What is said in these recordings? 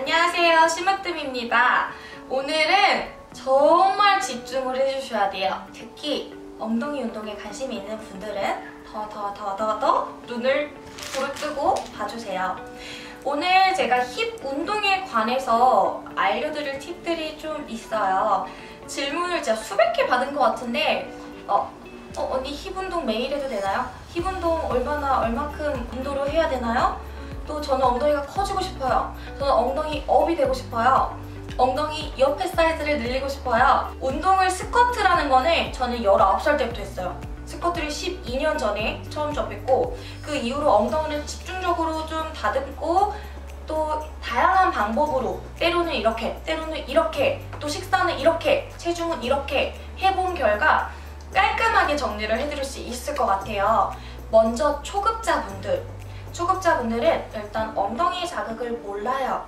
안녕하세요. 심으뜸입니다. 오늘은 정말 집중을 해주셔야 돼요. 특히 엉덩이 운동에 관심이 있는 분들은 더 더 더 더 더 눈을 부르 뜨고 봐주세요. 오늘 제가 힙 운동에 관해서 알려드릴 팁들이 좀 있어요. 질문을 제가 수백 개 받은 것 같은데 어, 어, 언니 힙 운동 매일 해도 되나요? 힙 운동 얼마나 얼마큼 운동을 해야 되나요? 또 저는 엉덩이가 커지고 싶어요. 저는 엉덩이 업이 되고 싶어요. 엉덩이 옆에 사이즈를 늘리고 싶어요. 운동을 스쿼트라는 거는 저는 19살 때부터 했어요. 스쿼트를 12년 전에 처음 접했고 그 이후로 엉덩이를 집중적으로 좀 다듬고 또 다양한 방법으로 때로는 이렇게 때로는 이렇게 또 식사는 이렇게 체중은 이렇게 해본 결과 깔끔하게 정리를 해드릴 수 있을 것 같아요. 먼저 초급자분들 초급자분들은 일단 엉덩이 자극을 몰라요.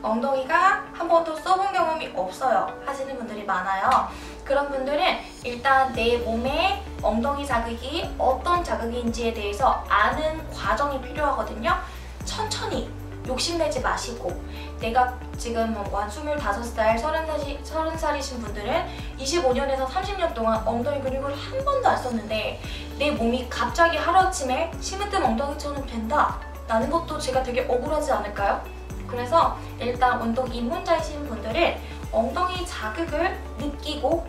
엉덩이가 한 번도 써본 경험이 없어요 하시는 분들이 많아요. 그런 분들은 일단 내 몸에 엉덩이 자극이 어떤 자극인지에 대해서 아는 과정이 필요하거든요. 천천히 욕심내지 마시고 내가 지금 뭐한 25살, 30살, 30살이신 분들은 25년에서 30년 동안 엉덩이 근육을 한 번도 안 썼는데 내 몸이 갑자기 하루아침에 심으뜸 엉덩이처럼 된다 라는 것도 제가 되게 억울하지 않을까요? 그래서 일단 운동 입문자이신 분들은 엉덩이 자극을 느끼고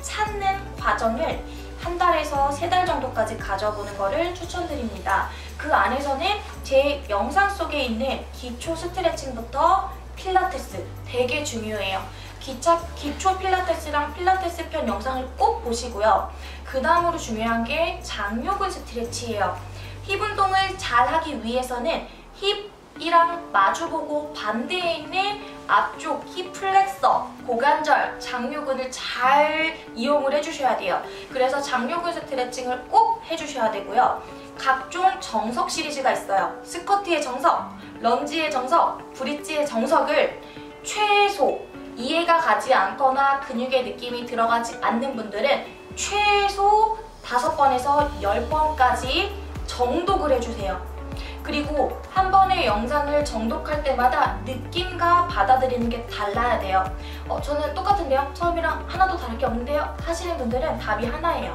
찾는 과정을 한 달에서 세 달 정도까지 가져보는 것을 추천드립니다. 그 안에서는 제 영상 속에 있는 기초 스트레칭부터 필라테스 되게 중요해요. 기차, 기초 필라테스랑 필라테스 편 영상을 꼭 보시고요. 그 다음으로 중요한 게 장요근 스트레치예요. 힙 운동을 잘 하기 위해서는 힙이랑 마주보고 반대에 있는 앞쪽 힙 플렉서, 고관절, 장요근을 잘 이용을 해주셔야 돼요. 그래서 장요근 스트레칭을 꼭 해주셔야 되고요. 각종 정석 시리즈가 있어요. 스쿼트의 정석, 런지의 정석, 브릿지의 정석을 최소 이해가 가지 않거나 근육의 느낌이 들어가지 않는 분들은 최소 5번에서 10번까지 정독을 해주세요. 그리고 한 번의 영상을 정독할 때마다 느낌과 받아들이는 게 달라야 돼요. 어, 저는 똑같은데요? 처음이랑 하나도 다를 게 없는데요? 하시는 분들은 답이 하나예요.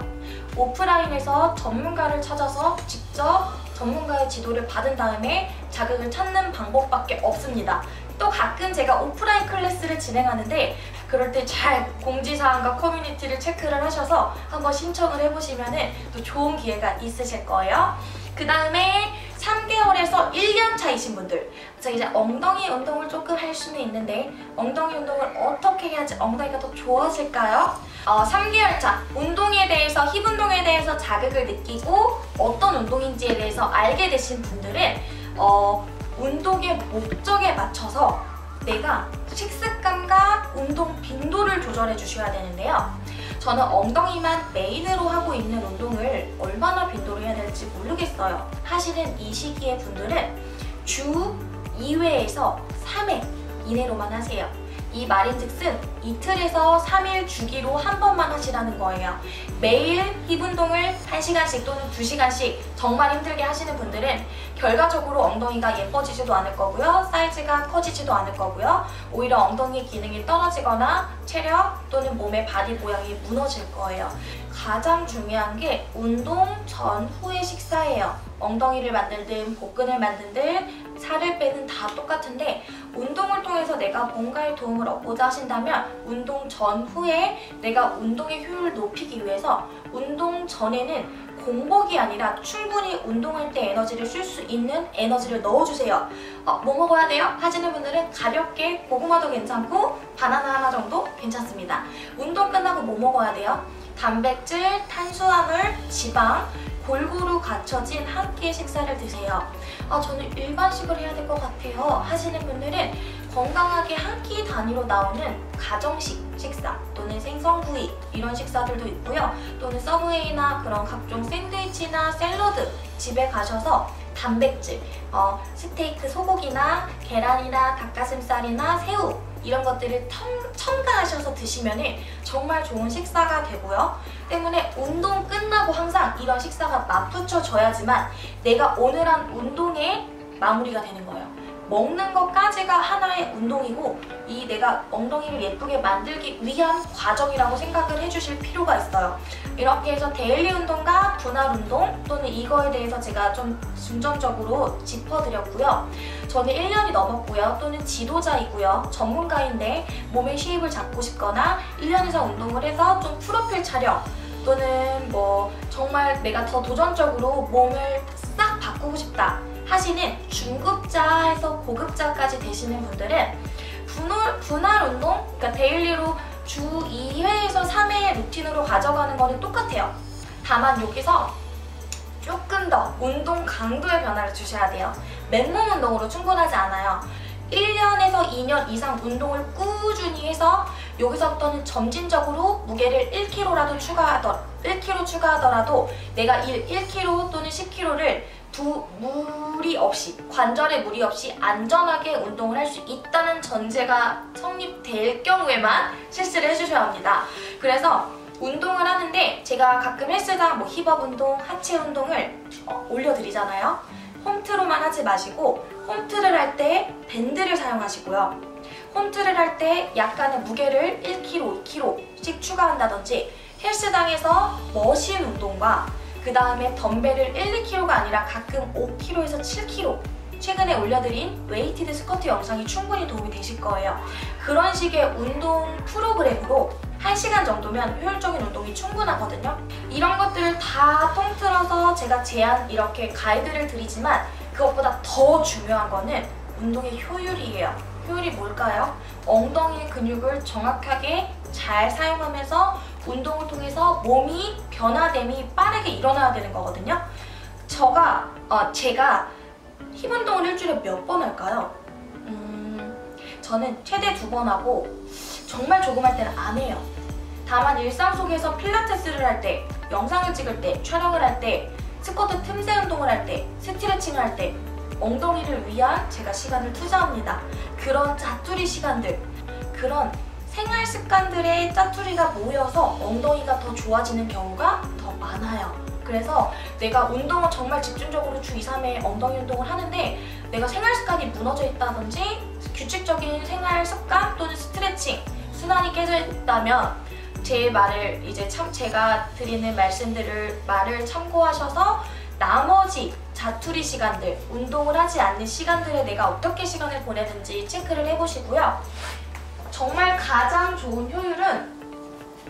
오프라인에서 전문가를 찾아서 직접 전문가의 지도를 받은 다음에 자극을 찾는 방법밖에 없습니다. 또 가끔 제가 오프라인 클래스를 진행하는데 그럴 때 잘 공지사항과 커뮤니티를 체크를 하셔서 한번 신청을 해보시면 또 좋은 기회가 있으실 거예요. 그 다음에 3개월에서 1년 차이신 분들 자 이제 엉덩이 운동을 조금 할 수는 있는데 엉덩이 운동을 어떻게 해야지 엉덩이가 더 좋아질까요? 어, 3개월 차 운동에 대해서 힙 운동에 대해서 자극을 느끼고 어떤 운동인지에 대해서 알게 되신 분들은 어, 운동의 목적에 맞춰서 내가 식습관과 운동 빈도를 조절해 주셔야 되는데요. 저는 엉덩이만 메인으로 하고 있는 운동을 얼마나 빈도로 해야 될지 모르겠어요. 하시는 이 시기의 분들은 주 2회에서 3회 이내로만 하세요. 이 말인즉슨 이틀에서 3일 주기로 한 번만 하시라는 거예요. 매일 힙 운동을 1시간씩 또는 2시간씩 정말 힘들게 하시는 분들은 결과적으로 엉덩이가 예뻐지지도 않을 거고요. 사이즈가 커지지도 않을 거고요. 오히려 엉덩이 기능이 떨어지거나 체력 또는 몸의 바디 모양이 무너질 거예요. 가장 중요한 게 운동 전 후의 식사예요. 엉덩이를 만들든 복근을 만들든 살을 빼는 다 똑같은데 운동을 통해서 내가 뭔가의 도움을 얻고자 하신다면 운동 전후에 내가 운동의 효율을 높이기 위해서 운동 전에는 공복이 아니라 충분히 운동할 때 에너지를 쓸 수 있는 에너지를 넣어주세요. 어, 뭐 먹어야 돼요? 하시는 분들은 가볍게 고구마도 괜찮고 바나나 하나 정도 괜찮습니다. 운동 끝나고 뭐 먹어야 돼요? 단백질, 탄수화물, 지방 골고루 갖춰진 한 끼의 식사를 드세요. 아, 저는 일반식을 해야 될 것 같아요. 하시는 분들은 건강하게 한 끼 단위로 나오는 가정식 식사 또는 생선구이 이런 식사들도 있고요. 또는 서브웨이나 그런 각종 샌드위치나 샐러드 집에 가셔서 단백질, 어, 스테이크 소고기나 계란이나 닭가슴살이나 새우 이런 것들을 첨가하셔서 드시면 정말 좋은 식사가 되고요. 때문에 운동 끝나고 항상 이런 식사가 맞붙여져야지만 내가 오늘 한 운동에 마무리가 되는 거예요. 먹는 것까지가 하나의 운동이고 이 내가 엉덩이를 예쁘게 만들기 위한 과정이라고 생각을 해주실 필요가 있어요. 이렇게 해서 daily 운동과 분할 운동 또는 이거에 대해서 제가 좀 중점적으로 짚어드렸고요. 저는 1년이 넘었고요. 또는 지도자이고요. 전문가인데 몸의 shape을 잡고 싶거나 1년 이상 운동을 해서 좀 프로필 촬영 또는 뭐 정말 내가 더 도전적으로 몸을 싹 바꾸고 싶다 하시는 중급자에서 고급자까지 되시는 분들은 분할, 분할 운동, 그러니까 daily로 주 2회에서 3회 루틴으로 가져가는 거는 똑같아요. 다만 여기서 조금 더 운동 강도의 변화를 주셔야 돼요. 맨몸 운동으로 충분하지 않아요. 1년에서 2년 이상 운동을 꾸준히 해서 여기서부터는 점진적으로 무게를 1kg라도 추가하더 1kg 추가하더라도 내가 1, 1kg 또는 10kg를 두 무리 없이 관절에 무리 없이 안전하게 운동을 할 수 있다는 전제가 성립될 경우에만 실시를 해주셔야 합니다. 그래서 운동을 하는데 제가 가끔 헬스장 뭐 힙업 운동, 하체 운동을 어, 올려드리잖아요. 홈트로만 하지 마시고 홈트를 할 때 밴드를 사용하시고요. 홈트를 할 때 약간의 무게를 1kg, 2kg씩 추가한다든지 헬스장에서 machine 운동과 그 다음에 덤벨을 1, 2kg가 아니라 가끔 5kg에서 7kg 최근에 올려드린 weighted 스쿼트 영상이 충분히 도움이 되실 거예요. 그런 식의 운동 프로그램으로 1시간 정도면 효율적인 운동이 충분하거든요. 이런 것들을 다 통틀어서 제가 제안 이렇게 가이드를 드리지만 그것보다 더 중요한 거는 운동의 효율이에요. 효율이 뭘까요? 엉덩이 근육을 정확하게 잘 사용하면서 운동을 통해서 몸이 변화됨이 빠르게 일어나야 되는 거거든요. 저가, 어, 제가 힙 운동을 일주일에 몇 번 할까요? 음, 저는 최대 두 번 하고 정말 조금 할 때는 안 해요. 다만 일상 속에서 필라테스를 할 때, 영상을 찍을 때, 촬영을 할 때, 스쿼트 틈새 운동을 할 때, 스트레칭을 할 때 엉덩이를 위한 제가 시간을 투자합니다. 그런 짜투리 시간들, 그런 생활 습관들의 짜투리가 모여서 엉덩이가 더 좋아지는 경우가 더 많아요. 그래서 내가 운동을 정말 집중적으로 주 2, 3회 엉덩이 운동을 하는데 내가 생활 습관이 무너져 있다든지 규칙적인 생활 습관 또는 스트레칭 순환이 깨져 있다면 제 말을 이제 참 제가 드리는 말씀들을 말을 참고하셔서 나머지 자투리 시간들, 운동을 하지 않는 시간들에 내가 어떻게 시간을 보내는지 체크를 해보시고요. 정말 가장 좋은 효율은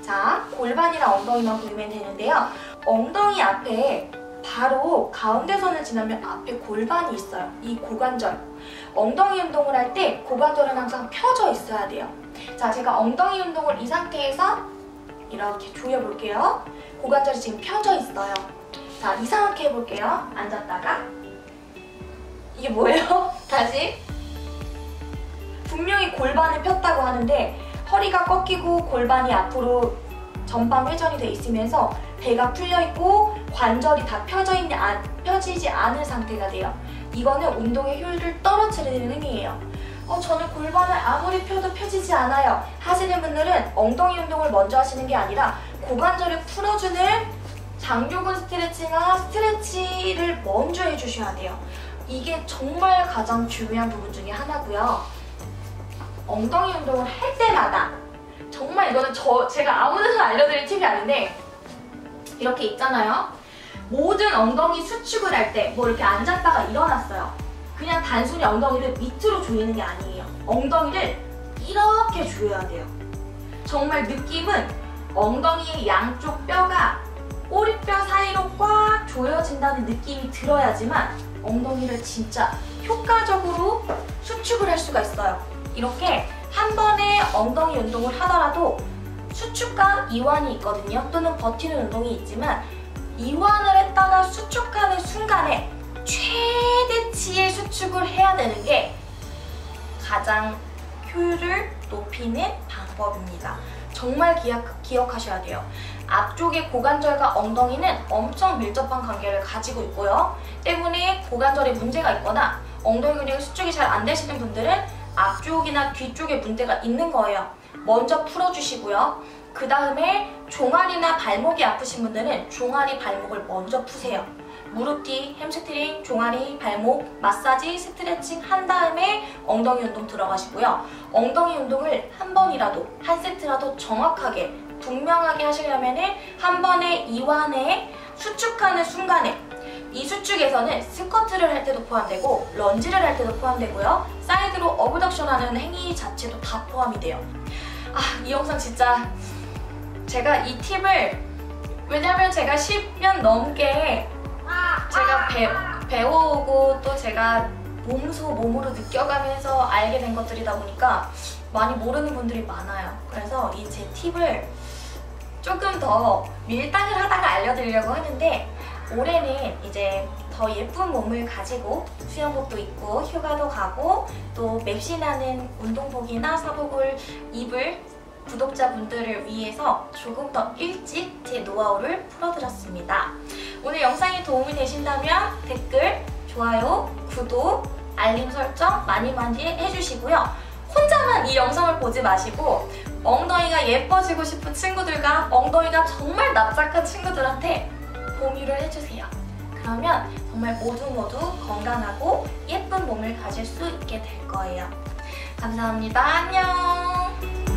자, 골반이랑 엉덩이만 보이면 되는데요. 엉덩이 앞에 바로 가운데 선을 지나면 앞에 골반이 있어요. 이 고관절. 엉덩이 운동을 할 때 고관절은 항상 펴져 있어야 돼요. 자, 제가 엉덩이 운동을 이 상태에서 이렇게 조여볼게요. 고관절이 지금 펴져 있어요. 자, 이상하게 해볼게요. 앉았다가. 이게 뭐예요? 다시. 분명히 골반을 폈다고 하는데 허리가 꺾이고 골반이 앞으로 전방 회전이 돼 있으면서 배가 풀려 있고 관절이 다 펴져 있는 안, 펴지지 않은 상태가 돼요. 이거는 운동의 효율을 떨어뜨리는 행위예요. 어, 저는 골반을 아무리 펴도 펴지지 않아요. 하시는 분들은 엉덩이 운동을 먼저 하시는 게 아니라 고관절을 풀어주는 장교근 스트레칭과 스트레치를 먼저 해주셔야 돼요. 이게 정말 가장 중요한 부분 중에 하나고요. 엉덩이 운동을 할 때마다 정말 이거는 저 제가 아무데나 알려드릴 팁이 아닌데 이렇게 있잖아요. 모든 엉덩이 수축을 할 때 뭐 이렇게 앉았다가 일어났어요. 그냥 단순히 엉덩이를 밑으로 조이는 게 아니에요. 엉덩이를 이렇게 조여야 돼요. 정말 느낌은 엉덩이의 양쪽 뼈가 꼬리뼈 사이로 꽉 조여진다는 느낌이 들어야지만 엉덩이를 진짜 효과적으로 수축을 할 수가 있어요. 이렇게 한 번에 엉덩이 운동을 하더라도 수축과 이완이 있거든요. 또는 버티는 운동이 있지만 이완을 했다가 수축하는 순간에 최대치의 수축을 해야 되는 게 가장 효율을 높이는 방법입니다. 정말 기억, 기억하셔야 돼요. 앞쪽의 고관절과 엉덩이는 엄청 밀접한 관계를 가지고 있고요. 때문에 고관절에 문제가 있거나 엉덩이 근육이 수축이 잘 안 되시는 분들은 앞쪽이나 뒤쪽에 문제가 있는 거예요. 먼저 풀어주시고요. 그 다음에 종아리나 발목이 아프신 분들은 종아리 발목을 먼저 푸세요. 무릎 뒤, 햄스트링, 종아리, 발목, 마사지, 스트레칭 한 다음에 엉덩이 운동 들어가시고요. 엉덩이 운동을 한 번이라도, 한 세트라도 정확하게, 분명하게 하시려면 한 번에 이완에 수축하는 순간에 이 수축에서는 스쿼트를 할 때도 포함되고 런지를 할 때도 포함되고요. 사이드로 abduction 하는 행위 자체도 다 포함이 돼요. 아, 이 영상 진짜 제가 이 팁을 왜냐면 제가 10년 넘게 제가 배, 배워오고 또 제가 몸소 몸으로 느껴가면서 알게 된 것들이다 보니까 많이 모르는 분들이 많아요. 그래서 이 제 팁을 조금 더 밀당을 하다가 알려드리려고 하는데 올해는 이제 더 예쁜 몸을 가지고 수영복도 입고 휴가도 가고 또 맵신하는 운동복이나 사복을 입을 구독자분들을 위해서 조금 더 일찍 제 노하우를 풀어드렸습니다. 오늘 영상이 도움이 되신다면 댓글, 좋아요, 구독, 알림 설정 많이 많이 해주시고요. 혼자만 이 영상을 보지 마시고 엉덩이가 예뻐지고 싶은 친구들과 엉덩이가 정말 납작한 친구들한테 공유를 해주세요. 그러면 정말 모두 모두 건강하고 예쁜 몸을 가질 수 있게 될 거예요. 감사합니다. 안녕!